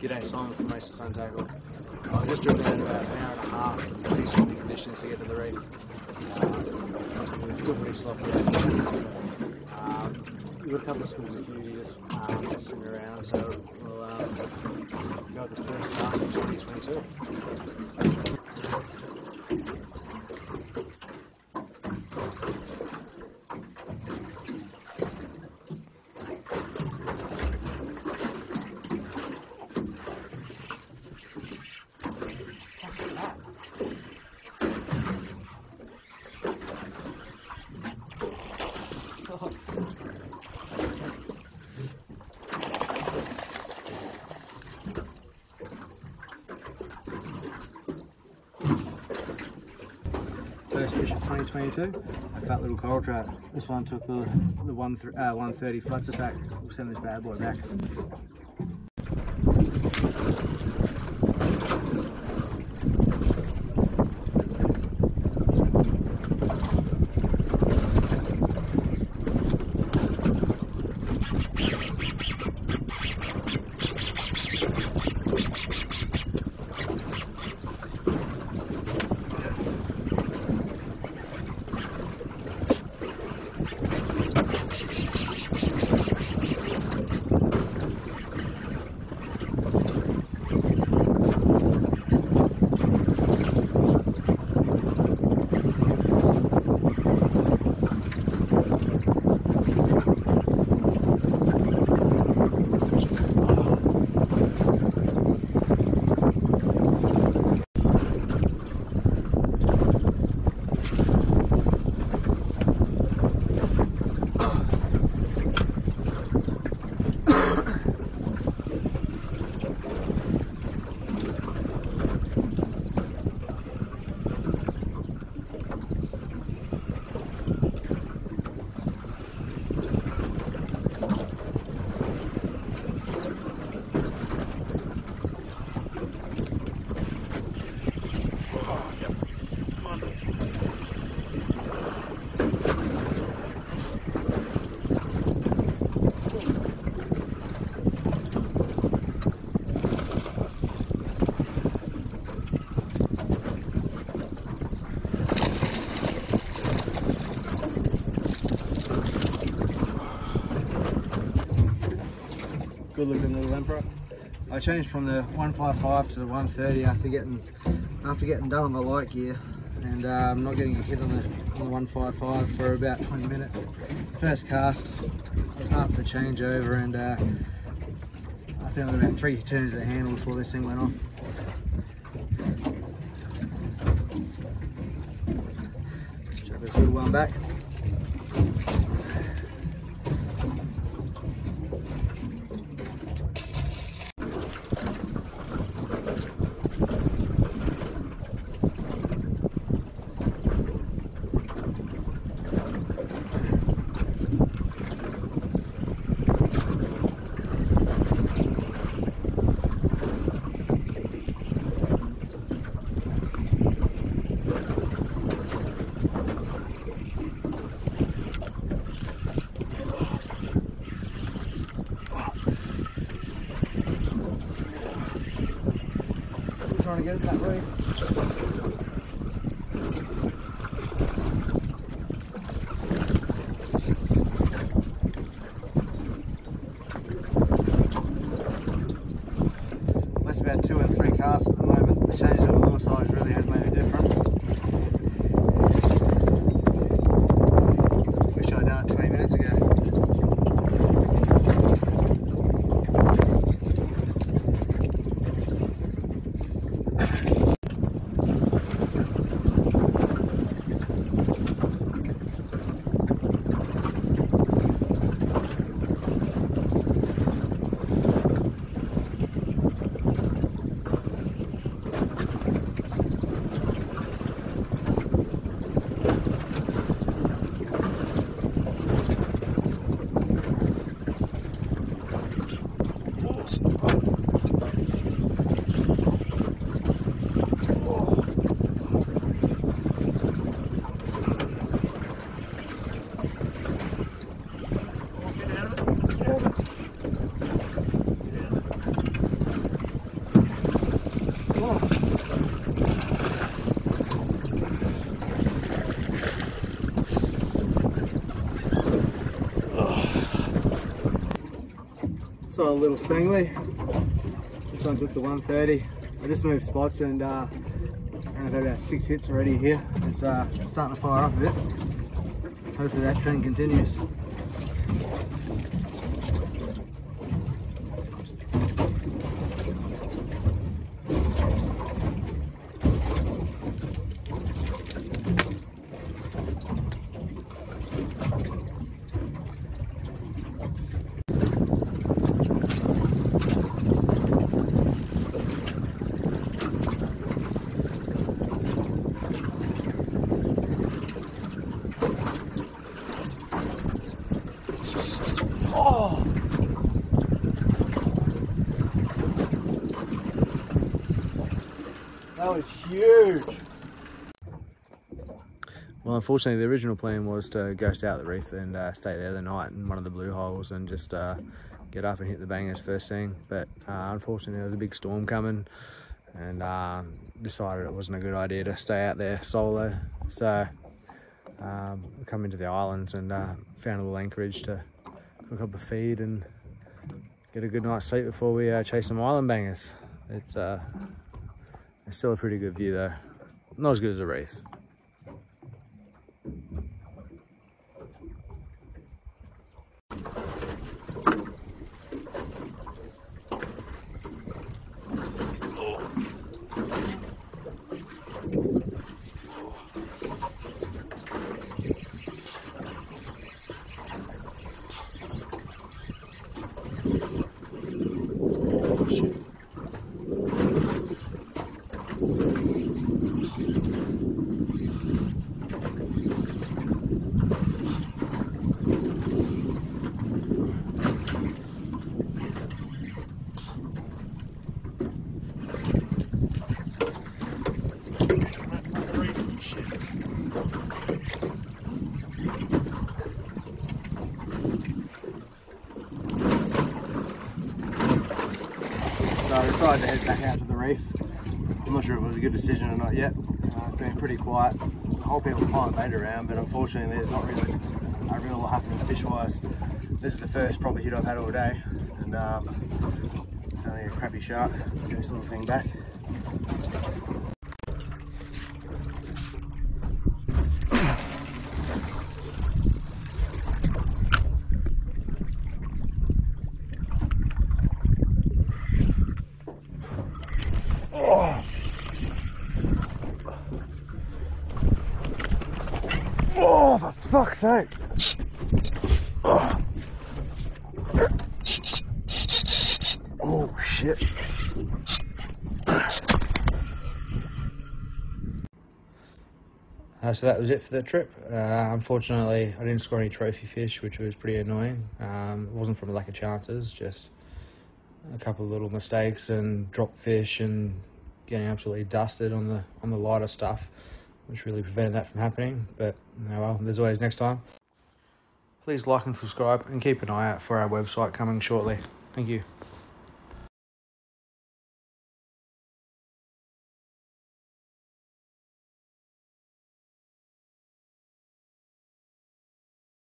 G'day, Simon from Race the Sun Tackle. I've just driven out about an hour and a half in pretty sloppy conditions to get to the reef. Um, it's still pretty sloppy. Um, we've got a couple of schools of um, just sitting around, so we'll um, go with the first class of 2022. Fish of 2022, a fat little coral trout. This one took the, the one th uh, 130 floods attack. We'll send this bad boy back. Little emperor. I changed from the 155 to the 130 after getting after getting done on the light gear and um, not getting a hit on the, on the 155 for about 20 minutes. First cast after the changeover and uh, I think I about three turns of the handle before this thing went off. Chuck this little one back. That way. That's about two and three casts at the moment. The change of the lure size really has made a difference. out. Saw a little spangly. This one's with the 130. I just moved spots and uh, I've had about six hits already here. It's uh, starting to fire up a bit. Hopefully that trend continues. That was huge. Well, unfortunately, the original plan was to ghost out the reef and uh, stay there the night in one of the blue holes and just uh, get up and hit the bangers first thing. But uh, unfortunately, there was a big storm coming and uh, decided it wasn't a good idea to stay out there solo. So um, come into the islands and uh, found a little anchorage to cook up a feed and get a good night's sleep before we uh, chase some island bangers. It's, it's still a pretty good view though. Not as good as a race. So I decided to head back out to the reef. I'm not sure if it was a good decision or not yet. Uh, it's been pretty quiet. The whole people flying bait around, but unfortunately there's not really a real lot happening fish-wise. This is the first proper hit I've had all day, and um, it's only a crappy shark. This little thing back. Oh, for fuck's sake! Oh shit! Uh, so that was it for the trip. Uh, unfortunately, I didn't score any trophy fish, which was pretty annoying. Um, it wasn't from a lack of chances, just a couple of little mistakes and drop fish and getting absolutely dusted on the on the lighter stuff, which really prevented that from happening. But well, there's always next time. Please like and subscribe and keep an eye out for our website coming shortly. Thank you.